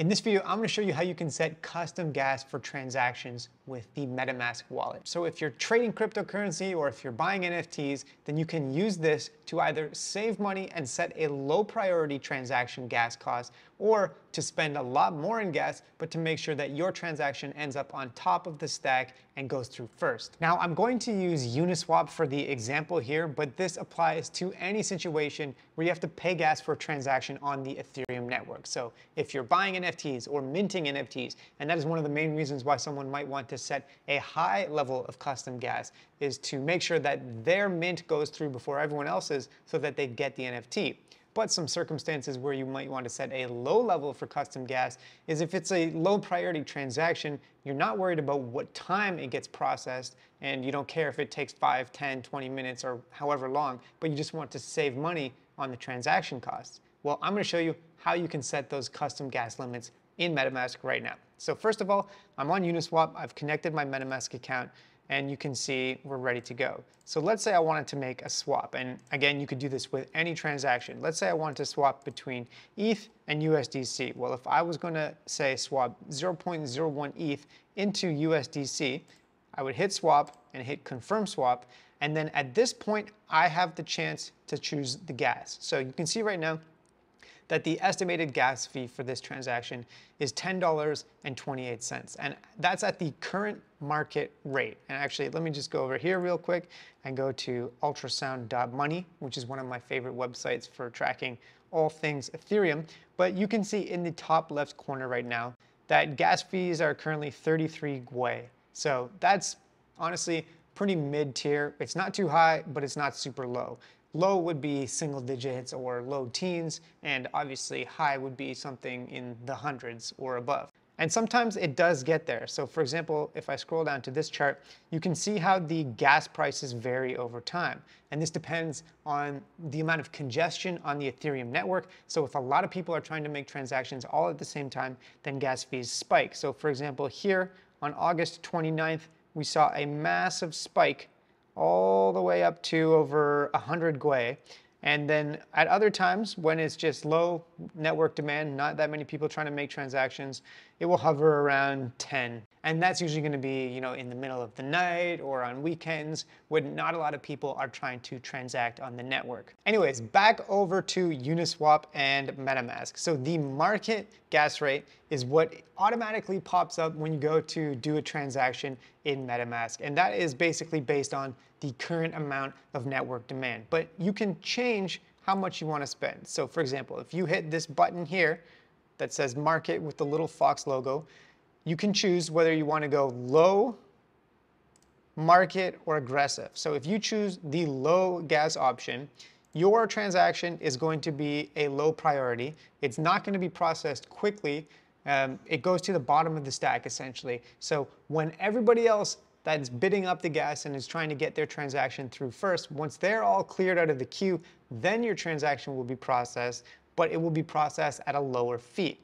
In this video, I'm gonna show you how you can set custom gas for transactions with the MetaMask wallet. So if you're trading cryptocurrency or if you're buying NFTs, then you can use this to either save money and set a low priority transaction gas cost or to spend a lot more in gas, but to make sure that your transaction ends up on top of the stack and goes through first. Now, I'm going to use Uniswap for the example here, but this applies to any situation where you have to pay gas for a transaction on the Ethereum network. So if you're buying NFTs or minting NFTs, and that is one of the main reasons why someone might want to set a high level of custom gas, is to make sure that their mint goes through before everyone else's so that they get the NFT. But some circumstances where you might want to set a low level for custom gas is if it's a low priority transaction, you're not worried about what time it gets processed and you don't care if it takes 5, 10, 20 minutes or however long, but you just want to save money on the transaction costs. Well, I'm going to show you how you can set those custom gas limits in MetaMask right now. So first of all, I'm on Uniswap. I've connected my MetaMask account and you can see we're ready to go. So let's say I wanted to make a swap, and again, you could do this with any transaction. Let's say I wanted to swap between ETH and USDC. Well, if I was gonna say swap 0.01 ETH into USDC, I would hit swap and hit confirm swap, and then at this point, I have the chance to choose the gas. So you can see right now, that the estimated gas fee for this transaction is $10.28. And that's at the current market rate. And actually, let me just go over here real quick and go to ultrasound.money, which is one of my favorite websites for tracking all things Ethereum. But you can see in the top left corner right now that gas fees are currently 33 Gwei. So that's honestly pretty mid tier. It's not too high, but it's not super low. Low would be single digits or low teens, and obviously high would be something in the hundreds or above. And sometimes it does get there. So for example, if I scroll down to this chart, you can see how the gas prices vary over time. And this depends on the amount of congestion on the Ethereum network. So if a lot of people are trying to make transactions all at the same time, then gas fees spike. So for example, here on August 29th, we saw a massive spike all the way up to over 100 Gwei. And then at other times, when it's just low network demand, not that many people trying to make transactions, it will hover around 10. And that's usually going to be, you know, in the middle of the night or on weekends when not a lot of people are trying to transact on the network. Anyways, back over to Uniswap and MetaMask. So the market gas rate is what automatically pops up when you go to do a transaction in MetaMask. And that is basically based on the current amount of network demand. But you can change how much you want to spend. So for example, if you hit this button here that says market with the little fox logo, you can choose whether you want to go low, market, or aggressive. So if you choose the low gas option, your transaction is going to be a low priority. It's not going to be processed quickly. Um, it goes to the bottom of the stack essentially. So when everybody else that's bidding up the gas and is trying to get their transaction through first. Once they're all cleared out of the queue, then your transaction will be processed, but it will be processed at a lower fee.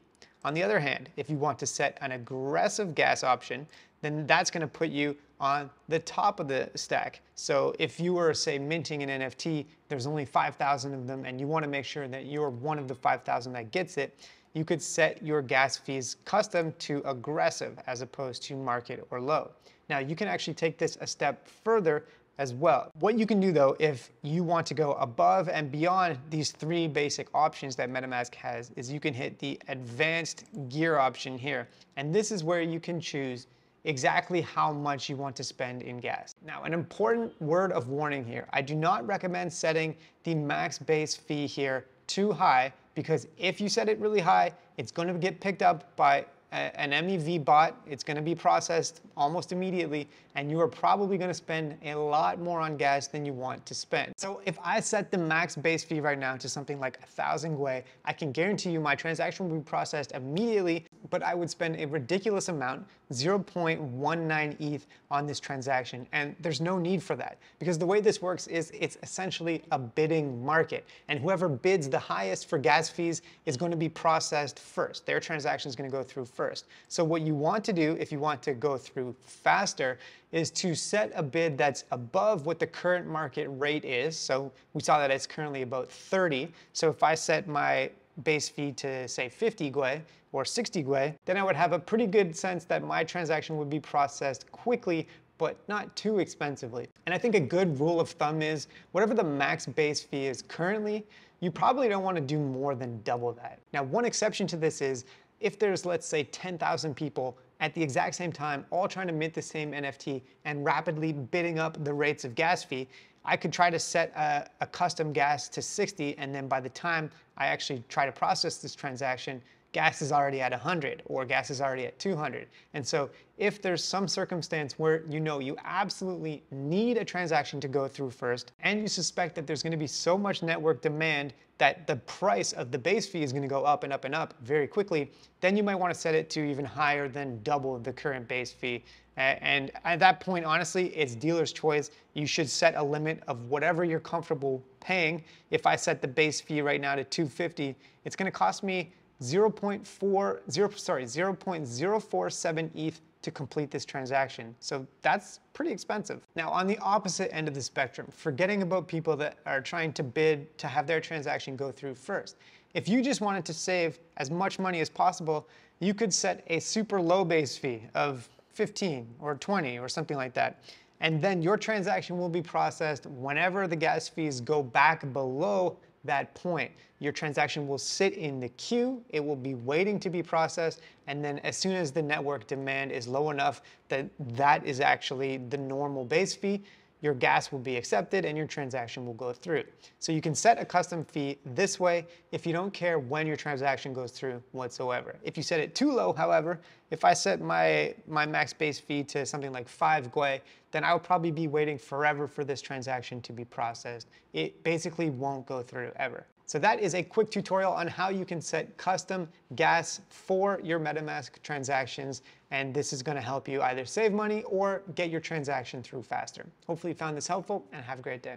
On the other hand, if you want to set an aggressive gas option, then that's going to put you on the top of the stack. So if you were, say, minting an NFT, there's only 5,000 of them, and you want to make sure that you're one of the 5,000 that gets it, you could set your gas fees custom to aggressive as opposed to market or low. Now you can actually take this a step further as well. What you can do though, if you want to go above and beyond these three basic options that MetaMask has, is you can hit the advanced gear option here. And this is where you can choose exactly how much you want to spend in gas. Now, an important word of warning here. I do not recommend setting the max base fee here too high because if you set it really high, it's going to get picked up by an MEV bot. It's going to be processed almost immediately, and you are probably going to spend a lot more on gas than you want to spend. So if I set the max base fee right now to something like a thousand Gwei, I can guarantee you my transaction will be processed immediately, but I would spend a ridiculous amount, 0.19 ETH on this transaction. And there's no need for that because the way this works is it's essentially a bidding market. And whoever bids the highest for gas fees is going to be processed first. Their transaction is going to go through first. So what you want to do if you want to go through faster is to set a bid that's above what the current market rate is. So we saw that it's currently about 30. So if I set my base fee to say 50 Gwei or 60 Gwei, then I would have a pretty good sense that my transaction would be processed quickly but not too expensively. And I think a good rule of thumb is whatever the max base fee is currently, you probably don't want to do more than double that. Now, one exception to this is if there's, let's say, 10,000 people at the exact same time, all trying to mint the same NFT and rapidly bidding up the rates of gas fee, I could try to set a, a, custom gas to 60, and then by the time I actually try to process this transaction, gas is already at 100 or gas is already at 200. And so if there's some circumstance where you know you absolutely need a transaction to go through first, and you suspect that there's gonna be so much network demand that the price of the base fee is gonna go up and up and up very quickly, then you might wanna set it to even higher than double the current base fee. And at that point, honestly, it's dealer's choice. You should set a limit of whatever you're comfortable paying. If I set the base fee right now to 250, it's gonna cost me 0.4, 0, sorry, 0.047 ETH to complete this transaction. So that's pretty expensive. Now on the opposite end of the spectrum, forgetting about people that are trying to bid to have their transaction go through first. If you just wanted to save as much money as possible, you could set a super low base fee of 15 or 20 or something like that. And then your transaction will be processed whenever the gas fees go back below that point. Your transaction will sit in the queue, it will be waiting to be processed, and then as soon as the network demand is low enough that that is actually the normal base fee, your gas will be accepted and your transaction will go through. So you can set a custom fee this way if you don't care when your transaction goes through whatsoever. If you set it too low, however, if I set my, my max base fee to something like 5 Gwei, then I will probably be waiting forever for this transaction to be processed. It basically won't go through ever. So that is a quick tutorial on how you can set custom gas for your MetaMask transactions. And this is gonna help you either save money or get your transaction through faster. Hopefully you found this helpful and have a great day.